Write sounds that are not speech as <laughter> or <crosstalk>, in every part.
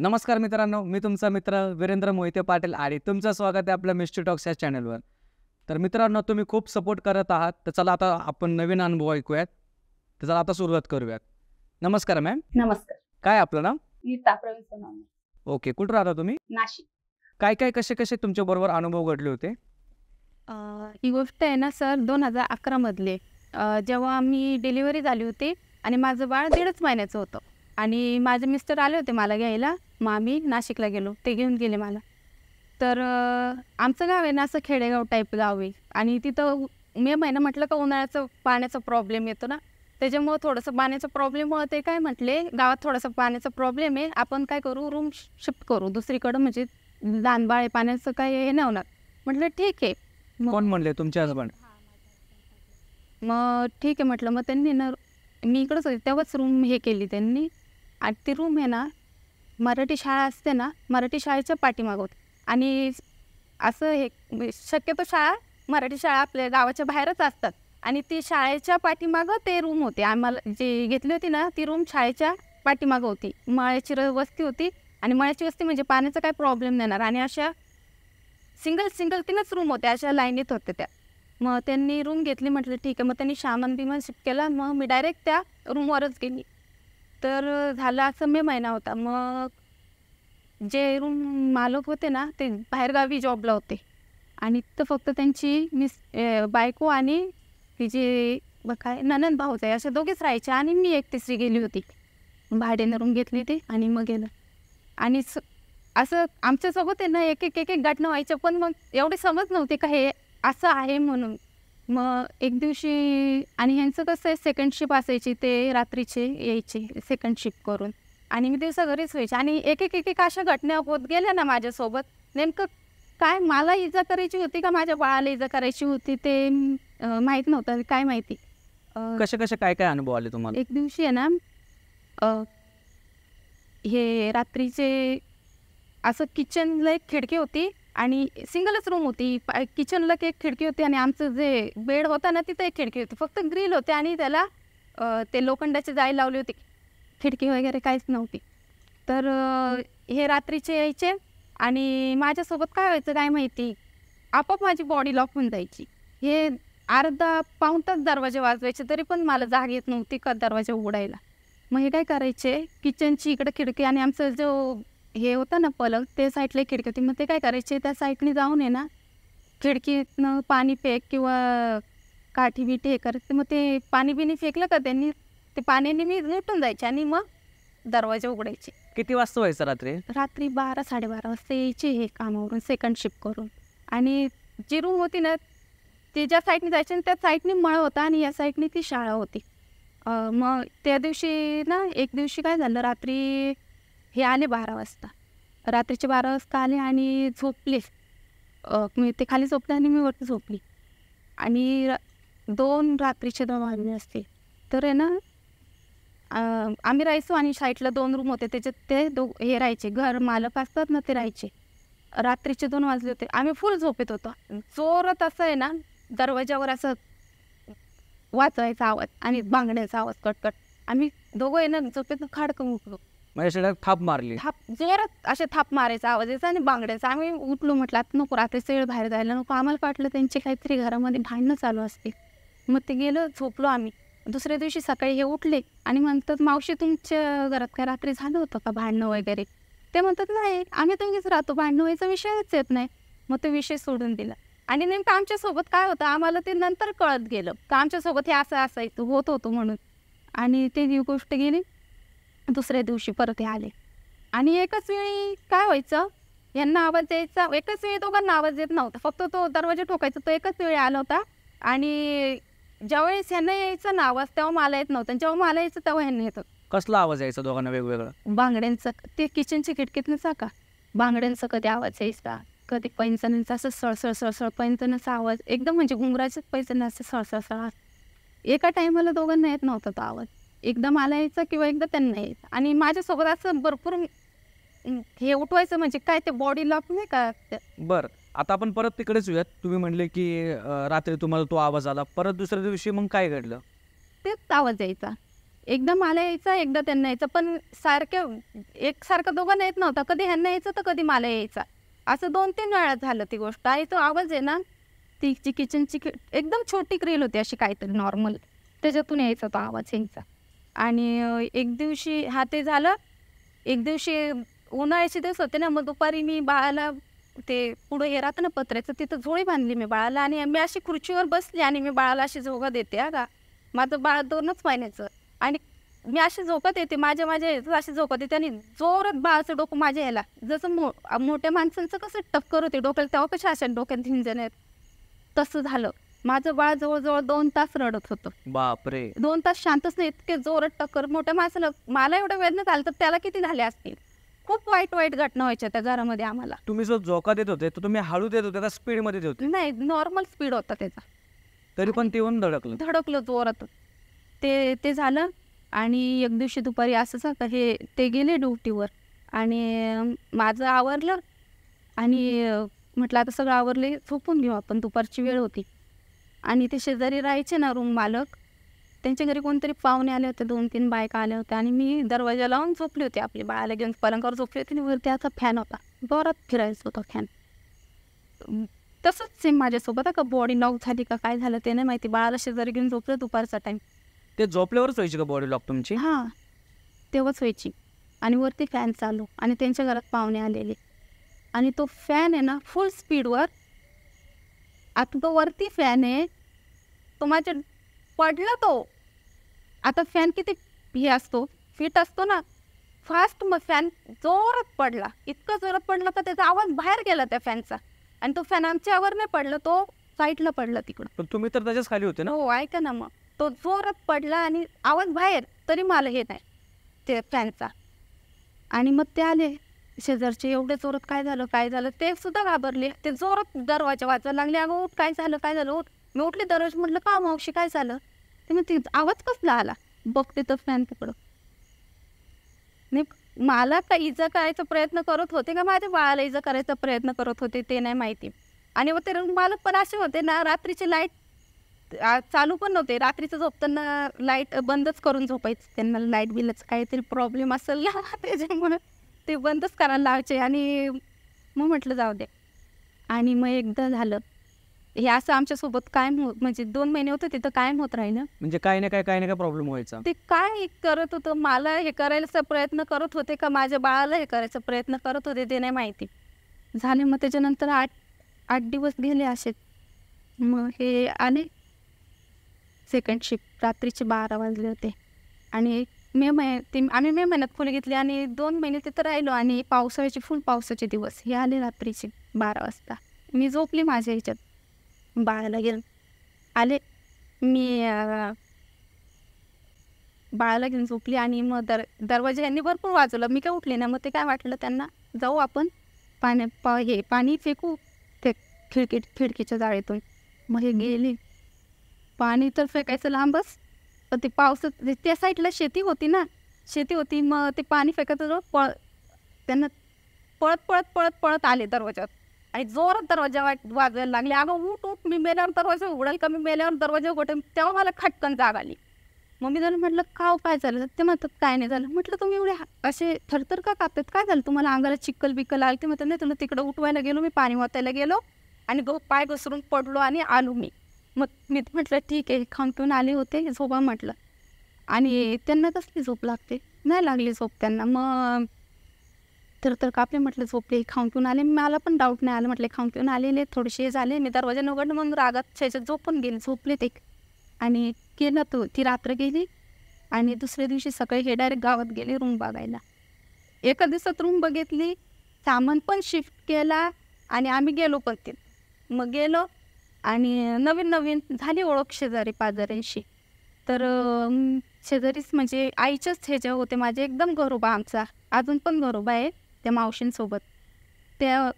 नमस्कार मित्रांनो मी तुमचा मित्र वीरेंद्र मोहिते पाटील आणि तुमचं स्वागत आहे आपल्या मिस्टी टॉक्स या चॅनलवर. तर मित्रांनो तुम्ही खूप सपोर्ट करत आहात तर चला आता आपण नवीन अनुभव ऐकूयात. तर चला आता सुरुवात करूयात. नमस्कार मॅम नमस्कार. काय आपलं नाव? गीता प्रवीण सोनवणे ओके कुठं राहता तुम्ही? नाशिक. काय काय कसे कसे तुमच्याबरोबर अनुभव घडले होते? अं, ही गोष्ट आहे ना सर दोन हजार अकरामधली आहे. अं, जेव्हा मी डिलिव्हरी झाली होती आणि माझं बाळ दीडच महिन्याचं होतं. आणि माझे मिस्टर आले होते मला घ्यायला. मग आम्ही नाशिकला गेलो. ते घेऊन गेले मला. तर आमचं गाव आहे ना असं खेडेगाव टाईप गाव आहे. आणि तिथं मे महिना म्हटलं का उन्हाळ्याचं पाण्याचा प्रॉब्लेम येतो ना. त्याच्यामुळं थोडंसं पाण्याचा प्रॉब्लेममुळं ते काय म्हटले गावात थोडासा पाण्याचा प्रॉब्लेम आहे. आपण काय करू? रूम शिफ्ट करू. दुसरीकडं म्हणजे लहान बाळ आहे पाण्याचं काय हे नाही होणार. म्हटलं ठीक आहे. कोण म्हणले? तुमचे हजबंड मग ठीक आहे म्हटलं. मग त्यांनी ना मी इकडंच होते तेव्हाच रूम हे केली त्यांनी. आणि ती रूम आहे ना मराठी शाळा असते ना मराठी शाळेच्या पाठीमागं होती आणि असं हे म्हणजे शक्यतो शाळा मराठी शाळा आपल्या गावाच्या बाहेरच असतात. आणि ती शाळेच्या पाठीमागं ते रूम होते. आम्हाला जी घेतली होती ना ती रूम शाळेच्या पाठीमागं होती. मळ्याची र वस्ती होती. आणि मळ्याची वस्ती म्हणजे पाण्याचा काही प्रॉब्लेम नाही येणार आणि अशा सिंगल सिंगल तीनच रूम होत्या अशा लाईनीत होत्या त्या. मग त्यांनी रूम घेतली म्हटलं ठीक आहे. मग त्यांनी शामन बिमान शिफ्ट केला. मग मी डायरेक्ट त्या रूमवरच गेली. तर झालं असं मे महिना होता. मग जे रूम मालक होते ना ते बाहेरगावी जॉबला होते. आणि तर फक्त त्यांची मिस बायको आणि तिची ब- काय ननंद भाऊच आहे अशा दोघेच राहायचे. आणि मी एक तिसरी गेली होती. भाड्यानं रूम घेतली ते आणि मग गेलं. आणि स असं आमच्यासोबत आहे ना एक एक एक एक गाठणं व्हायच्या पण मग एवढी समज नव्हती का हे असं आहे म्हणून. मग एक दिवशी आणि ह्यांचं कसं आहे सेकंड शिप असायची ते रात्रीचे यायचे सेकंड शिप करून. आणि मी दिवसा घरीच व्हायचे. आणि एक एक एक अशा घटना होत गेल्या ना माझ्यासोबत. नेमकं काय मला इजा करायची होती का माझ्या बाळाला इजा करायची होती ते माहीत नव्हतं. काय माहिती? कसे कसे काय काय अनुभव आले तुम्हाला? एक दिवशी आहे ना हे रात्रीचे असं किचनला एक खिडकी होती. आणि सिंगलच रूम होती. किचनला एक खिडकी होती आणि आमचं जे बेड होता ना तिथं एक खिडकी होती. फक्त ग्रिल होते आणि त्याला ते लोखंडाची जाळी लावली होती. खिडकी वगैरे काहीच नव्हती. तर हे रात्रीचे यायचे आणि माझ्यासोबत काय व्हायचं काय माहिती? आपोआप माझी बॉडी लॉक होऊन जायची. हे अर्धा पाऊन तास दरवाजे वाजवायचे तरी पण मला जाग येत नव्हती का दरवाजा उघडायला. मग हे काय करायचे? किचनची इकडं खिडकी आणि आमचं जो हे होतं ना पलंग ते साईडला खिडकी होती. मग ते काय करायचे? त्या साईडने जाऊन आहे ना खिडकीतनं पाणी फेक किंवा काठी बिठी हे करायचं मग ते पाणी बिनी फेकलं का त्यांनी? ते पाण्याने मी उठून जायचे आणि मग दरवाजा उघडायचे. किती वाजता व्हायचं रात्री? रात्री बारा साडेबारा वाजता यायचे हे कामावरून सेकंड शिफ्ट करून. आणि जी रूम होती ना ती ज्या साईडने जायची ना त्या साईडने मळ होता आणि या साईडने ती शाळा होती. मग त्या दिवशी ना एक दिवशी काय झालं रात्री हे आले बारा वाजता. रात्रीचे बारा वाजता आले आणि झोपले. मी ते खाली झोपले आणि मी वरती झोपली. आणि रा- दोन रात्रीचे दोन वाजले असते तर आहे ना आम्ही राहायचो आणि साईडला दोन रूम होते. त्याच्यात ते दो हे राहायचे. घर मालक असतात ना ते राहायचे. रात्रीचे दोन वाजले होते. आम्ही फुल झोपेत होतो. जोरात असं आहे ना दरवाजावर असं वाचवायचा आवाज आणि बांगड्याचा आवाज कटकट. आम्ही दोघं आहे ना झोपेत खाडकं उठलो. म्हणजे थाप मारली. थाप जोरात असे थाप मारायचा आवाज यायचा आणि बांगड्याचा. आम्ही उठलो म्हटलं आता नको रात्रीचा वेळ बाहेर जायला नको. आम्हाला वाटलं त्यांचे काहीतरी घरामध्ये भांडणं चालू असते मग ते गेलं झोपलो आम्ही. दुसऱ्या दिवशी सकाळी हे उठले आणि म्हणतात मावशी तुमच्या घरात काय रात्री झालं होतं का भांडणं वगैरे? ते म्हणतात नाही आम्ही तुम्हीच राहतो भांडणं व्हायचा विषयच येत नाही. मग तो विषय सोडून दिला. आणि नेमकं आमच्यासोबत काय होतं आम्हाला ते नंतर कळत गेलं. का आमच्यासोबत हे असं असायचं होत होतं म्हणून. आणि ते जी गोष्ट गेली दुसऱ्या दिवशी परत हे आले. आणि एकच वेळी काय व्हायचं? यांना आवाज यायचा एकच वेळी दोघांना आवाज येत नव्हता. फक्त तो दरवाजा ठोकायचा तो एकच वेळी आला होता. आणि ज्यावेळेस ह्यांना यायचा ना आवाज तेव्हा मला येत नव्हता. जेव्हा मला यायचं तेव्हा ह्यांना येतं कसला आवाज यायचा दोघांना वेगवेगळा? बांगड्यांचं ते किचनच्या खिडकीतनंच का? बांगड्यांचा कधी आवाज यायचा? कधी पैंजणांचा असं सळसळ सळसळ पैंजणाचा आवाज एकदम म्हणजे घुंगराचे पैंजण असं सळसळ सळ एका टायमाला दोघांना येत नव्हता तो आवाज. एकदा मला यायचा किंवा एकदा त्यांना यायचा. आणि माझ्यासोबत असं भरपूर हे उठवायचं म्हणजे काय ते बॉडी लॉक नाही का? बर. आता आपण परत तिकडेच येऊयात. तुम्ही म्हणले की अं, रात्री तुम्हाला तो आवाज आला. परत दुसऱ्या दिवशी मग काय घडलं? तेच आवाज यायचा. एकदा मला यायचा एकदा त्यांना यायचं. पण सारखं एकसारखं दोघांना येत नव्हता. कधी ह्यांना यायचं तर कधी मला यायचा. असं दोन तीन वेळा झालं ती गोष्ट. आणि तो आवाज आहे ना ती किचनची एकदम छोटी क्रिल होती अशी काहीतरी नॉर्मल त्याच्यातून यायचा तो आवाज यायचा आणि एक दिवशी हा ते झालं. एक दिवशी उन्हाळ्याचे दिवस होते ना मग दुपारी मी बाळाला ते पुढं हे राहतं ना पत्र्याचं तिथं झोळी बांधली मी बाळाला आणि मी अशी खुर्चीवर बसली आणि मी बाळाला अशी झोका देते हा का. माझं बाळ दोनच महिन्याचं आणि मी अशी झोकत येते माझ्या माझ्या ह्याच्यात अशी झोकत येते आणि जोरात बाळाचं डोकं माझ्या यायला जसं मो मोठ्या माणसांचं कसं टक्कर होते डोक्याला तेव्हा कशा अशा डोक्यात हिंजण आहेत तसं झालं. माझं बाळ जवळजवळ दोन तास रडत होतं. बापरे. दोन तास शांतच नाही इतके जोरात टक्कर. मोठ्या माणसाला मला एवढं वेदना झालं तर त्याला किती झाले असतील? खूप वाईट वाईट घटना व्हायच्या त्या घरामध्ये आम्हाला. तुम्ही जो झोका देत होते तो तुम्ही हळू देत होते का स्पीडमध्ये देत होते. नाही नॉर्मल स्पीड होता त्याचा. तरी पण ते येऊन धडकलं. धडकलं जोरात. ते ते झालं आणि एक दिवशी दुपारी असंच का हे ते गेले ड्युटीवर. आणि माझं आवरलं आणि म्हटलं आता सगळं आवरले झोपून घेऊ आपण दुपारची वेळ होती. आणि ते शेजारी राहायचे ना रूम मालक त्यांच्या घरी कोणतरी पाहुणे आले होते दोन तीन बायका आल्या होत्या आणि मी दरवाजा लावून झोपली होती आपली बाळाला घेऊन. पलंगावर झोपली होती आणि वरती असा फॅन होता. जोरात फिरायचा होता फॅन तसंच सेम माझ्यासोबत का बॉडी लॉक झाली का काय झालं ते नाही माहिती. बाळाला शेजारी घेऊन झोपलं दुपारचा टाईम ते झोपल्यावरच व्हायची का बॉडी लॉक तुमची? हां तेव्हाच व्हायची. आणि वरती फॅन चालू. आणि त्यांच्या घरात पाहुणे आलेले. आणि तो फॅन आहे ना फुल स्पीडवर आता तो वरती फॅन आहे. तो माझ्या पडला तो. आता फॅन किती हे असतो फिट असतो ना. फास्ट मग फॅन जोरात पडला. इतका जोरात पडला का त्याचा आवाज बाहेर गेला त्या फॅनचा आणि तो फॅन आमच्यावर नाही पडला तो साईडला पडला तिकडं. पण तुम्ही तर त्याच्याच खाली होते ना? हो ऐका ना मग. तो जोरात पडला आणि आवाज बाहेर तरी मला हे नाही ते फॅनचा आणि मग ते आले. शेजारचे एवढे जोरात काय झालं काय झालं? ते सुद्धा घाबरले. ते जोरात दरवाजा वाचायला लागले. अगं उठ काय झालं काय झालं? उठ. मी उठले दरवाज म्हटलं का मावशी काय झालं? ते मग ती आवाज कसला आला? बघते तर फॅन तिकडं. नाही मला का इजा करायचा प्रयत्न करत होते का? माझ्या बाळाला इजा करायचा प्रयत्न करत होते ते नाही माहिती. आणि मग ते मालक पण असे होते ना रात्रीचे लाइट चालू पण नव्हते. रात्रीचं झोपताना लाइट बंदच करून झोपायचं. त्यांना लाइट बिलच काहीतरी प्रॉब्लेम असेल ना <laughs> त्याच्यामुळे. ते बंदच करायला लावायचे आणि मग म्हटलं जाऊ दे. आणि मग एकदा झालं. हे असं आमच्यासोबत कायम हो म्हणजे दोन महिने होते तिथं कायम होत राहिलं. म्हणजे काही ना काय काही ना काय प्रॉब्लेम व्हायचा. ते काय करत होतं मला हे करायचा प्रयत्न करत होते का माझ्या बाळाला हे करायचा प्रयत्न करत होते ते नाही माहिती. झाले मग त्याच्यानंतर आठ आठ दिवस गेले असे. मग हे आले. सेकंड शिफ्ट रात्रीचे बारा वाजले होते. आणि मे महिन्यात ते आम्ही मे महिन्यात फुलं घेतली आणि दोन महिने तिथं राहिलो आणि पावसाळ्याचे फुल पावसाचे दिवस. हे आले रात्रीचे बारा वाजता. मी झोपली माझ्या ह्याच्यात. बाळाला घेऊन. आले. मी बाळाला घेऊन झोपली आणि मग दर दरवाजा यांनी भरपूर वाजवलं. मी काय उठले ना मग ते काय वाटलं त्यांना? जाऊ आपण. पाण्या पा हे पाणी फेकू. ते खिडकी खिडकीच्या जाळीतून. मग हे गेले. पाणी तर फेकायचं लांबच. पण ते पावसात म्हणजे त्या साईडला शेती होती ना शेती होती मग ते पाणी फेकायचं पळ त्यांना पळत पळत पळत पळत आले दरवाजात आणि जोरात दरवाजा वाट वाजवायला लागले. अगं उठ उठ मी मेल्यावर दरवाजा उघडेल का? मी मेल्यावर दरवाजा उघडेल. तेव्हा मला खटकन जाग आली. मग मी त्यांना म्हटलं का काय झालं? ते म्हणतात काय नाही झालं. म्हटलं तुम्ही एवढे असे थरथर का कापतात काय झालं तुम्हाला? अंगाला चिक्कल बिक्कल आली ते म्हणतात नाही तुला तिकडं उठवायला गेलो मी पाणी वाचायला गेलो आणि गो पाय घसरून पडलो आणि आलो मी. मग मी म्हटलं ठीक आहे. खाऊन पिऊन आले होते झोपा म्हटलं. आणि त्यांना कसली झोप लागते? नाही लागली झोप त्यांना. मग तर तर कापले म्हटलं झोपले. खाऊन पिऊन आले. मला पण डाऊट नाही आलं म्हटलं. खाऊन पिऊन आलेले थोडेसे झाले. मी दरवाजा उघडलं मग रागात छायच्यात झोपून गेले. झोपले ते. आणि केलं तो. ती रात्र गेली. आणि दुसऱ्या दिवशी सकाळी हे डायरेक्ट गावात गेले रूम बघायला. एका दिवसात रूम बघितली. सामान पण शिफ्ट केला. आणि आम्ही गेलो पण ते मग गेलो. आणि नवीन नवीन झाली ओळख शेजारी पाजाऱ्यांशी. तर शेजारीच म्हणजे आईच्याच ह्याच्या होते माझे एकदम घरोबा आमचा. अजून पण घरोबा आहे त्या मावशींसोबत. त्या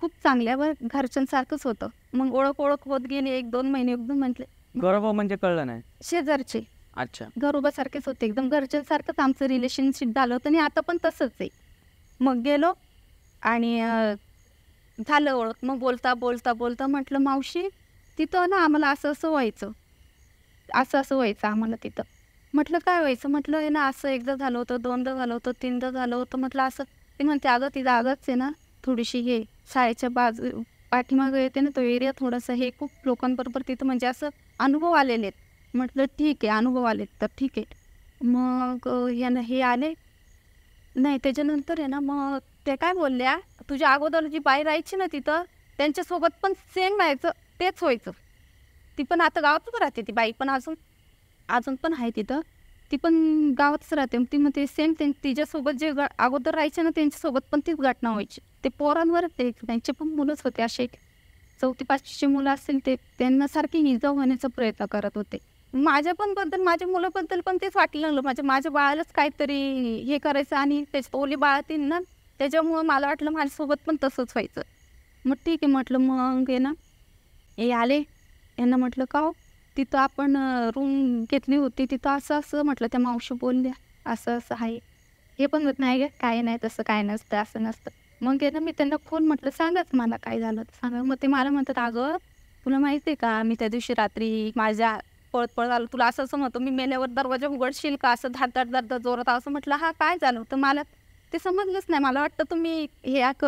खूप चांगल्या वर घरच्यांसारखंच होतं. मग ओळख ओळख होत गेली एक दोन महिने एकदम म्हटले. गौरव म्हणजे कळलं नाही? शेजारचे. अच्छा. घरोबासारखेच होते एकदम घरच्यांसारखंच आमचं रिलेशनशिप झालं होतं आणि आता पण तसंच आहे. मग गेलो आणि झालं ओळख. मग बोलता बोलता बोलता म्हटलं मावशी तिथं ना आम्हाला असं असं व्हायचं. असं असं व्हायचं आम्हाला तिथं. म्हटलं काय व्हायचं? म्हटलं आहे ना असं एकदा झालं होतं दोनदा झालं होतं तीनदा झालं होतं. म्हटलं असं. ती म्हणते अगं ती जागाच आहे ना थोडीशी हे शाळेच्या बाजू पाठीमागं येते ना तो एरिया थोडासा हे खूप लोकांबरोबर तिथं म्हणजे असं अनुभव आलेले आहेत. म्हटलं ठीक आहे अनुभव आलेत तर ठीक आहे. मग यानं हे आले. नाही त्याच्यानंतर आहे ना मग ते काय बोलल्या? तुझ्या अगोदर जी बाई राहायची ना तिथं त्यांच्यासोबत पण सेम राहायचं तेच व्हायचं. ती पण आता गावातच राहते ती बाई पण अजून अजून पण आहे तिथं. ती पण गावातच राहते. ती मग ते सेम तिच्यासोबत जे अगोदर राहायचे ना त्यांच्यासोबत पण तीच घटना व्हायची. ते पोरांवरच ते त्यांचे पण मुलंच होते असे. चौथी पाचवीचे मुलं असतील ते त्यांना सारखी इजा होण्याचा प्रयत्न करत होते. माझ्या पण बद्दल माझ्या मुलाबद्दल पण तेच वाटलं. लागलं माझ्या माझ्या बाळालाच काहीतरी हे करायचं आणि ते ओली बाळातील ना त्याच्यामुळं मला वाटलं माझ्यासोबत पण तसंच व्हायचं. मग ठीक आहे म्हटलं मग आहे ना. हे आले. यांना म्हटलं का हो? तिथं आपण रूम घेतली होती. तिथं असं असं म्हटलं त्या मावशी बोलल्या असं असं आहे. हे पण होत नाही ग. काय नाही तसं काय नसतं असं नसतं. मग आहे ना मी त्यांना फोन म्हटलं सांगाच मला काय झालं सांगा मग ते मला म्हणतात अगं तुला माहिती आहे का मी त्या दिवशी रात्री माझ्या पळत पळत आलो. तुला असं असं म्हणतो मी मेल्यावर दरवाजा उघडशील का? असं धार धार धाड जोरात असं म्हटलं हा काय झालं तर मला ते समजलंच नाही. मला वाटतं तुम्ही हे आक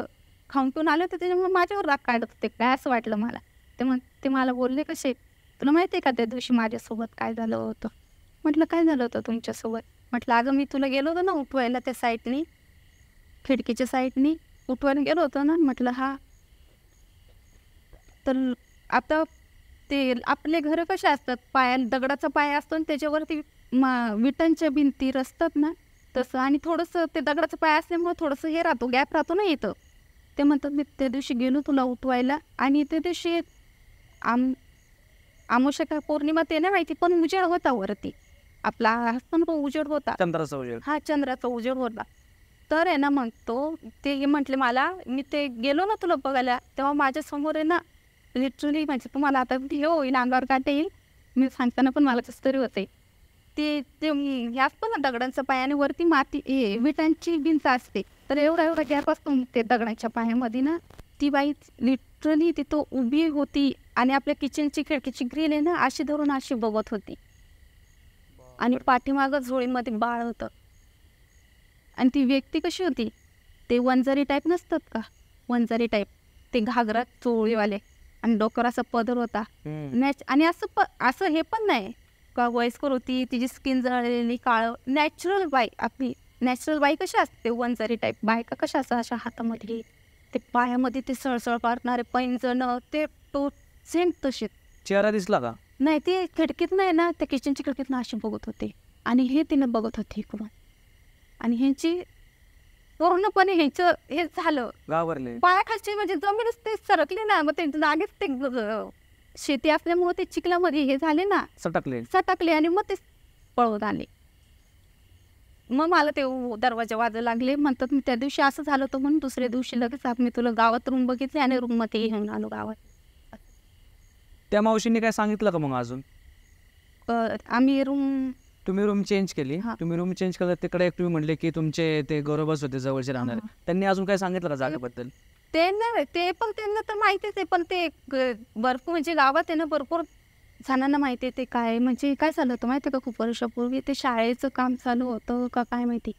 खाऊन पिऊन आले होते त्याच्यामुळे माझ्यावर राग काढत होते. काय असं वाटलं मला? ते मग ते मला बोलले कसे? तुला माहिती आहे का त्या दिवशी माझ्यासोबत काय झालं होतं? म्हटलं काय झालं होतं तुमच्यासोबत? म्हटलं अगं मी तुला गेलो होतो ना उठवायला त्या साईडनी खिडकीच्या साईडनी उठवायला गेलो होतो ना? म्हटलं हा. तर आता ते आपले घरं कसे असतात? पाया दगडाचा पाया असतो आणि त्याच्यावरती मा विटांच्या भिंती रचतात ना? तसं. आणि थोडंसं ते दगडाचा पाय असल्यामुळे थोडंसं हे राहतो गॅप राहतो ना इथं. ते म्हणतात मी त्या दिवशी गेलो तुला उठवायला. आणि त्या दिवशी आम आमोशा का पौर्णिमा ते नाही माहिती पण उजेड होता वरती. आपला तो उजेड होता. चंद्राचा उजेड. हा चंद्राचा उजेड होता. तर आहे ना मग तो ते म्हटले मला मी ते गेलो ना तुला बघायला तेव्हा माझ्यासमोर आहे ना लिटरली म्हणजे तुम्हाला आता हे होईल अंगावर काटे येईल. मी सांगताना पण मला कसं तरी होते ते ते हे असतं ना दगडांचा पाय आणि वरती माती हे विटांची भिंत असते. तर एवढा एवढा गॅप असतो ते दगडाच्या पायामध्ये ना. ती बाई लिटरली तिथं उभी होती आणि आपल्या किचनची खिडकीची ग्रिल आहे ना अशी धरून अशी बघत होती. आणि पाठीमागं झोळीमध्ये बाळ होतं. आणि ती व्यक्ती कशी होती? ते वंजारी टाईप नसतात का? वंजारी टाईप ते घागरा चोळीवाले. आणि डोक्यावर असा पदर होता. आणि असं असं हे पण नाही. का वयस्कर होती तिची स्किन जळलेली काळं नॅचरल बाई आपली नॅचरल बाई कशी असते? वंजारी टाईप बायका कशा असतात? अशा हातामध्ये ते पायामध्ये ते सळसळ पाडणारे पैंजण ते तो सेम तसे. चेहरा दिसला का? नाही ते खिडकीत नाही ना त्या किचनच्या खिडकीत अशी बघत होते. आणि हे तिने बघत होते इकडून. आणि ह्यांची पूर्णपणे ह्याचं हे झालं. गावरले पायाखालची म्हणजे जमीनच ते सरकली ना मग ते जागेच ते शेती असल्यामुळे ते चिखलामध्ये हे झाले ना सटकले. सटकले आणि मग ते पळवत आले. मग मला ते दरवाजा वाजायला लागले. म्हणतात मी त्या दिवशी असं झालं होतं म्हणून दुसऱ्या दिवशी लगेच मी तुला गावात रूम बघितली आणि रूममध्ये घेऊन आलो गावात. त्या मावशीने काय सांगितलं का मग अजून? आम्ही रूम तुम्ही रूम चेंज केली. तुम्ही रूम चेंज केलं तिकडे एक तुम्ही म्हणले की तुमचे ते गौरवच होते जवळचे राहणारे. त्यांनी अजून काय सांगितलं का जागेबद्दल? ते नाही ते पण त्यांना तर माहितीच आहे पण ते ग- भरपूर म्हणजे गावात आहे ना भरपूर जणांना माहिती आहे ते काय म्हणजे काय झालं होतं माहिती आहे का खूप वर्षापूर्वी? ते शाळेचं काम चालू होतं का काय माहिती?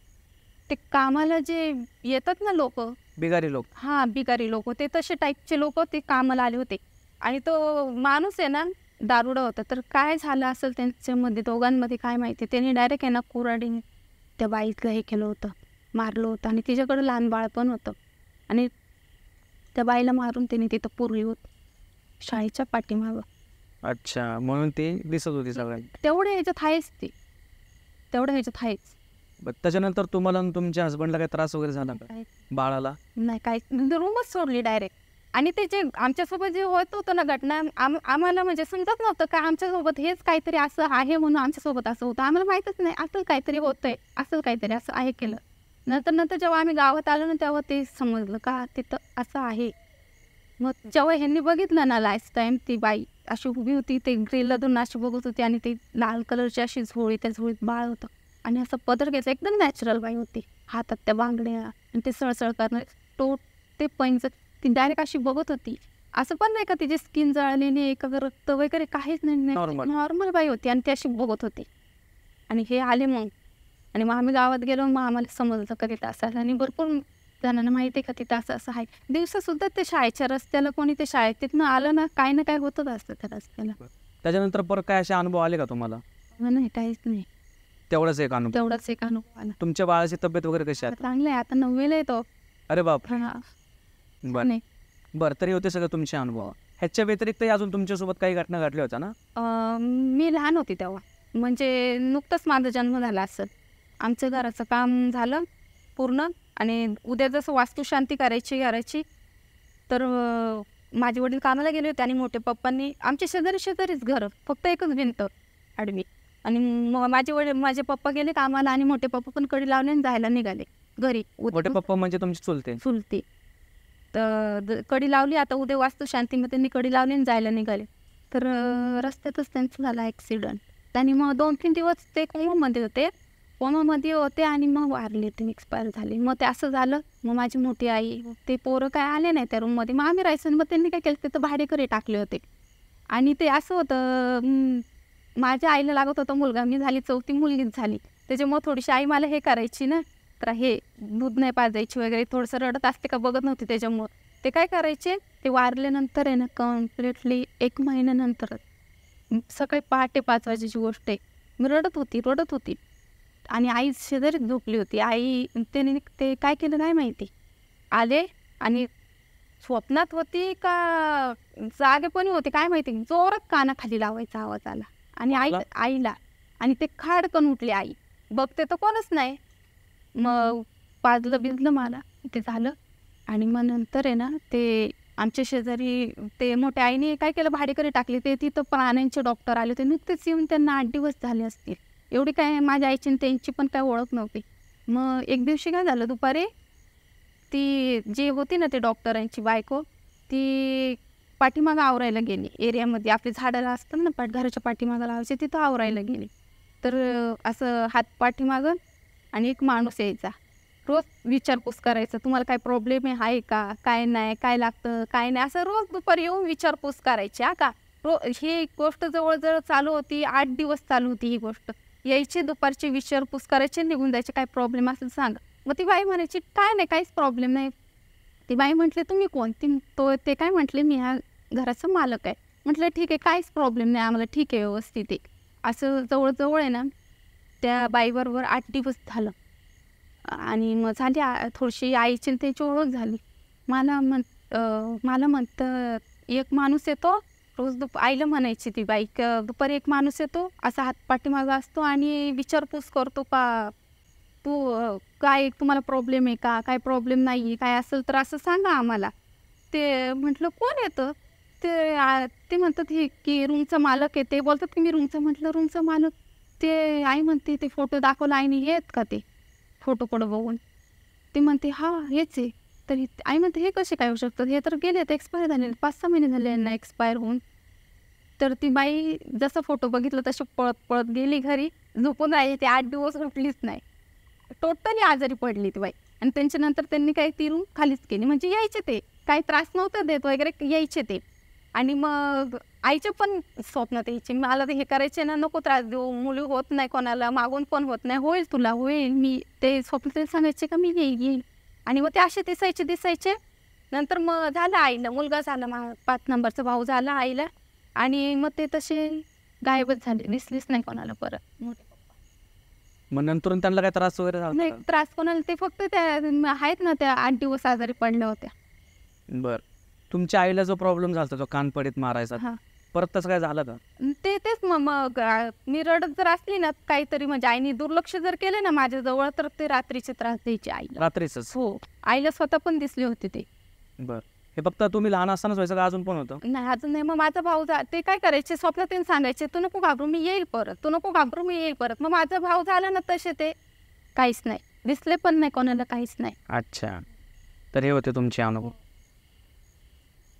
ते कामाला जे येतात ना लोक बिगारी लोक. हा बिगारी लोक ते तसे टाईपचे लोक ते कामाला आले होते. आणि तो माणूस आहे ना दारुडा होता. तर काय झालं असेल त्यांच्यामध्ये दोघांमध्ये काय माहिती? त्यांनी डायरेक्ट आहे ना कुराडी त्या बाईला हे केलं होतं मारलं होतं. आणि तिच्याकडं लहान बाळ पण होतं. आणि त्या बाईला मारून त्यांनी तिथं पुरली होत. शाळेच्या पाठीमागं. अच्छा म्हणून ती दिसत होती सगळ्यांना. तेवढ्या ह्याच्यात आहेच ती. तेवढ्या ह्याच्यात आहेच. बरं, त्याच्यानंतर तुम्हाला आणि तुमच्या हस्बंडला काही त्रास वगैरे झाला का? काय बाळाला? नाही काय रूमच सोडली डायरेक्ट आणि ते जे आमच्यासोबत जे होत होतं ना घटना आम आम्हाला म्हणजे समजत नव्हतं का आमच्यासोबत हेच काहीतरी असं आहे म्हणून आमच्यासोबत असं होतं. आम्हाला माहीतच नाही असं काहीतरी होतंय असं काहीतरी असं आहे केलं. नंतर नंतर जेव्हा आम्ही गावात आलो ना तेव्हा ते समजलं का तिथं असं आहे. मग जेव्हा ह्यांनी बघितलं ना लास्ट टाइम ती बाई अशी उभी होती ते ग्रिलला धरून अशी बघत होती आणि ती लाल कलरची अशी झोळी त्या झोळीत बाळ होतं. आणि असं पदर घ्यायचं एकदम नॅचरल बाई होती. हातात त्या बांगड्या आणि ते सळसळ करणार तो ते पैंच ती डायरेक्ट अशी बघत होती. असं पण नाही का तिची स्किन जळलेली आहे का रक्त वगैरे काहीच नाही. नॉर्मल बाई होती आणि ती अशी बघत होती. आणि हे आले मग. आणि मग आम्ही गावात गेलो मग आम्हाला समजलं का तिथं असं. आणि भरपूर जणांना माहिती आहे का तिथं असं असं आहे. दिवसासुद्धा ते शाळेच्या रस्त्याला कोणी ते शाळेत तिथनं आलं ना काही ना काय होतच असतं त्या रस्त्याला. त्याच्यानंतर परत काय असे अनुभव आले का तुम्हाला? नाही काहीच नाही. तेवढाच एक अनुभव. तेवढाच एक अनुभव आला. तुमच्या बाळाची तब्येत वगैरे कशी आहे चांगलं आहे आता नववीला येतो अरे बाप. बरं. नाही. बरं तरी होते सगळं तुमचे अनुभव. ह्याच्या व्यतिरिक्तही अजून तुमच्यासोबत काही घटना घडल्या होत्या ना? मी लहान होती तेव्हा. म्हणजे नुकताच माझा जन्म झाला असेल. आमचं घराचं काम झालं पूर्ण. आणि उद्या जसं वास्तुशांती करायची करायची तर माझे वडील कामाला गेले होते आणि मोठे पप्पांनी आमच्या शेजारी शेजारीच घर फक्त एकच भिंत आडवी आणि मग माझे वडील माझे पप्पा गेले कामाला आणि मोठे पप्पा पण कडी लावले आणि जायला निघाले घरी. मोठे पप्पा म्हणजे तुमचे चुलते? चुलती. तर कडी लावली आता उद्या वास्तुशांतीमध्ये त्यांनी कडी लावली आणि जायला निघाले. तर रस्त्यातच त्यांचा झाला ॲक्सिडेंट त्यांनी मग दोन तीन दिवस ते कोमामध्ये होते. कोमामध्ये होते आणि मग वारले ते एक्सपायर झाले. मग ते असं झालं मग माझी मोठी आई ते पोरं काय आले नाही त्या रूममध्ये मग आम्ही राहायचं मग त्यांनी काय केलं ते तर भाडेकरी टाकले होते. आणि ते असं होतं माझ्या आईला लागत होता मुलगा. मी झाली चौथी मुलगीच झाली. त्याच्यामुळे थोडीशी आई मला हे करायची ना तर हे दूध नाही पाजायची वगैरे थोडंसं रडत असते का बघत नव्हती त्याच्यामुळं. ते काय करायचे ते वारल्यानंतर आहे ना कम्प्लिटली एक महिन्यानंतर सकाळी पहाटे पाच वाजेची गोष्ट आहे. मी रडत होती रडत होती. आणि आई शेजारीच झोपली होती. आई त्याने ते काय केलं काय माहिती. आले आणि स्वप्नात होती का जागेपणी होती काय माहिती. जोरात कानाखाली लावायचा आवाज आला. आणि आई? आईला. आणि ते खाडकन उठली आई. बघते तर कोणच नाही. मग पाजलं बिजलं मला. ते झालं. आणि मग नंतर आहे ना ते आमच्या शेजारी ते मोठ्या आईने काय केलं? भाडेकरी टाकले. ते तिथं प्राण्यांचे डॉक्टर आले होते. नुकतेच येऊन त्यांना आठ दिवस झाले असतील. एवढी काय माझ्या आईची आणि त्यांची पण काय ओळख नव्हती. मग एक दिवशी काय झालं दुपारी ती जी होती ना ते डॉक्टरांची बायको ती पाठीमागं आवरायला गेली. एरियामध्ये आपली झाडाला असतात ना पाठ घराच्या पाठीमागं लावायचे तिथं आवरायला गेली. तर असं हात पाठीमागं आणि एक माणूस यायचा. रोज विचारपूस करायचा तुम्हाला काय प्रॉब्लेम आहे? आहे का? काय नाही? काय लागतं? काय नाही? असं रोज दुपारी येऊन विचारपूस करायची हा का? रो ही गोष्ट जवळजवळ चालू होती आठ दिवस चालू होती ही गोष्ट. यायची दुपारची विचारपूस करायची निघून जायचे काय प्रॉब्लेम असेल सांग. मग ती बाई म्हणायची काय नाही काहीच प्रॉब्लेम नाही. ती बाई म्हटली तुम्ही कोण? ती तो ते काय म्हटले मी ह्या घराचं मालक आहे. म्हटलं ठीक आहे काहीच प्रॉब्लेम नाही आम्हाला ठीक आहे व्यवस्थित आहे. असं जवळजवळ आहे ना त्या बाईबरोबर आठ दिवस झालं. आणि मग झाली थोडीशी आईची त्यांची त्याची ओळख झाली. मला म्हण मला म्हणतं एक माणूस येतो रोज दुप आईला म्हणायची ती बाईक दुपारी एक माणूस येतो असा हात पाठीमागा असतो आणि विचारपूस करतो का तू काय तुम्हाला प्रॉब्लेम आहे का काय प्रॉब्लेम नाही आहे काय असेल तर असं सांगा आम्हाला. ते म्हटलं कोण येतं ते? आ- ते म्हणतात हे की रूमचा मालक आहे. ते बोलतात की मी रूमचं म्हटलं रूमचं मालक. ते आई म्हणते ते फोटो दाखवला आईने हे आहेत का ते? फोटो बघून. ते म्हणते हा हेच आहे. तर आई म्हणते हे कसे काय होऊ शकतात? हे तर गेले तर एक्सपायर झाले पाच सहा महिने झाले यांना एक्सपायर होऊन. तर ती बाई जसं फोटो बघितलं तशी पळत पळत गेली घरी. झोपून राहिली ते. आठ दिवस उठलीच नाही. टोटली आजारी पडली ती बाई. आणि त्यांच्यानंतर त्यांनी काही ती रूम खालीच केली. म्हणजे यायचे ते. काही त्रास नव्हता देत वगैरे यायचे ते. आणि मग आईचे पण स्वप्नात यायचे मला ते हे करायचे ना नको त्रास देऊ. मुली होत नाही कोणाला. मागून पण होत नाही. होईल तुला होईल. मी ते स्वप्न ते सांगायचे का? मी येईल येईल. आणि मग ते असे दिसायचे दिसायचे. नंतर मग झालं आईला मुलगा झाला मा पाच नंबरचा भाऊ झाला आईला. आणि मग ते तसे गायबच झाले दिसलीच नाही कोणाला परत. मग नंतर त्यांना काय त्रास वगैरे झाला नाही त्रास कोणाला ते फक्त त्या आहेत ना त्या आठ दिवस आजारी पडल्या होत्या? बर. तुमच्या आईला जो प्रॉब्लेम झाला तो कान पडीत मारायचा. परत तसं काय झालं का? ते तेच मग मग आ, मी रडत जर असली ना काहीतरी म्हणजे आईने दुर्लक्ष जर केलं ना माझ्याजवळ तर ते रात्रीचे त्रास द्यायचे आईला. रात्रीच हो. आईला स्वतः पण दिसले होते ते. बर. हे फक्त तुम्ही लहान असतानाच व्हायचं का अजून पण होतं? नाही अजून नाही. मग माझा भाऊ जा ते काय करायचे? स्वप्नात येऊन सांगायचे तू नको घाबरू मी येईल परत. तू नको घाबरू मी येईल परत. मग माझा भाऊ झाला ना तसे ते काहीच नाही. दिसले पण नाही कोणाला काहीच नाही. अच्छा. तर हे होते तुमचे अनुभव.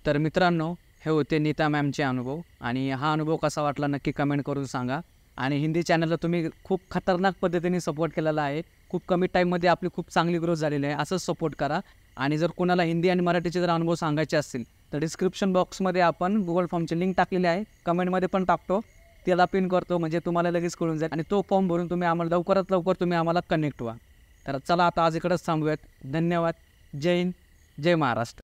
तर मित्रांनो हे होते नीता मॅमचे अनुभव. आणि हा अनुभव कसा वाटला नक्की कमेंट करून सांगा. आणि हिंदी चॅनलला तुम्ही खूप खतरनाक पद्धतीने सपोर्ट केलेला आहे. खूप कमी टाईममध्ये आपली खूप चांगली ग्रोथ झालेली आहे. असंच सपोर्ट करा. आणि जर कोणाला हिंदी आणि मराठीचे जर अनुभव सांगायचे असतील तर डिस्क्रिप्शन बॉक्समध्ये आपण गुगल फॉर्मची लिंक टाकलेली आहे. कमेंटमध्ये पण टाकतो. त्याला पिन करतो म्हणजे तुम्हाला लगेच कळून जाईल. आणि तो फॉर्म भरून तुम्ही आम्हाला लवकरात लवकर तुम्ही आम्हाला कनेक्ट व्हा. तर चला आता आज इकडंच थांबूयात. धन्यवाद. जय हिंद. जय महाराष्ट्र.